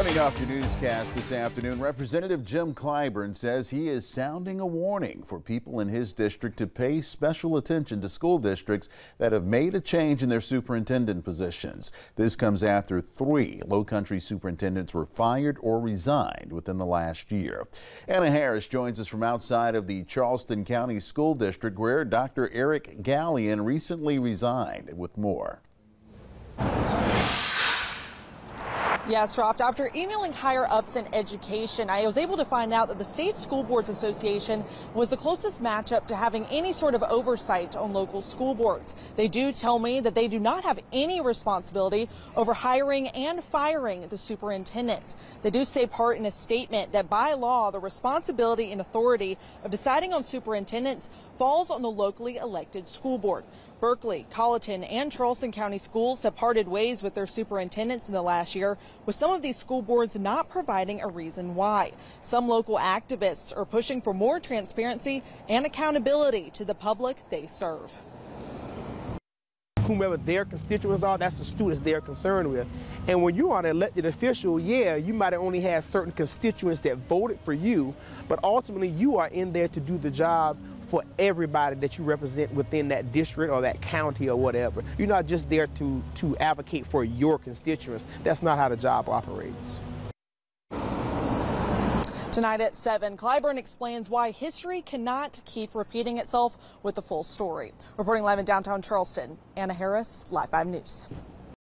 Starting off your newscast this afternoon, Representative Jim Clyburn says he is sounding a warning for people in his district to pay special attention to school districts that have made a change in their superintendent positions. This comes after three Low Country superintendents were fired or resigned within the last year. Anna Harris joins us from outside of the Charleston County School District where Dr. Eric Gallien recently resigned with more. Yes, Roft. After emailing higher ups in education, I was able to find out that the State School Boards Association was the closest matchup to having any sort of oversight on local school boards. They do tell me that they do not have any responsibility over hiring and firing the superintendents. They do say part in a statement that by law, the responsibility and authority of deciding on superintendents falls on the locally elected school board. Berkeley, Colleton, and Charleston County schools have parted ways with their superintendents in the last year, with some of these school boards not providing a reason why. Some local activists are pushing for more transparency and accountability to the public they serve whomever their constituents are, that's the students they're concerned with. And when you are an elected official, yeah, you might have only had certain constituents that voted for you, but ultimately you are in there to do the job for everybody that you represent within that district or that county or whatever. You're not just there to, to advocate for your constituents. That's not how the job operates. Tonight at 7, Clyburn explains why history cannot keep repeating itself with the full story. Reporting live in downtown Charleston, Anna Harris, Live 5 News.